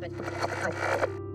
对。看